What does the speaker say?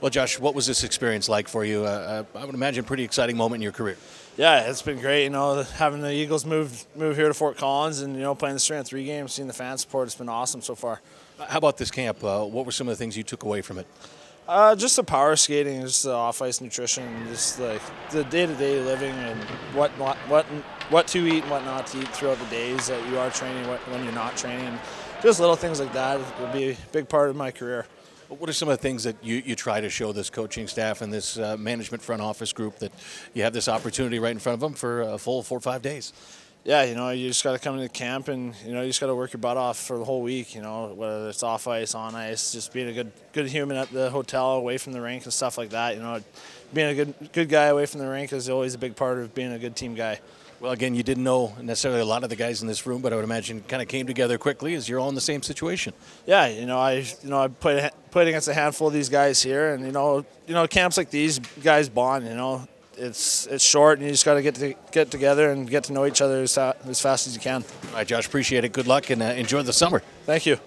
Well, Josh, what was this experience like for you? Uh, I would imagine a pretty exciting moment in your career. Yeah, it's been great. You know, having the Eagles move move here to Fort Collins and you know playing the strength three games, seeing the fan support, it's been awesome so far. How about this camp? Uh, what were some of the things you took away from it? Uh, just the power skating, just the off ice nutrition, just like the day to day living and what what what what to eat and what not to eat throughout the days that you are training, what, when you're not training. Just little things like that will be a big part of my career. What are some of the things that you, you try to show this coaching staff and this uh, management front office group that you have this opportunity right in front of them for a full four or five days? Yeah, you know, you just got to come into camp and you know you just got to work your butt off for the whole week. You know, whether it's off ice, on ice, just being a good good human at the hotel, away from the rink and stuff like that. You know, being a good good guy away from the rink is always a big part of being a good team guy. Well, again, you didn't know necessarily a lot of the guys in this room, but I would imagine kind of came together quickly as you're all in the same situation. Yeah, you know, I you know I played played against a handful of these guys here, and you know, you know, camps like these guys bond. You know, it's it's short, and you just got to get to get together and get to know each other as, as fast as you can. All right, Josh, appreciate it. Good luck and uh, enjoy the summer. Thank you.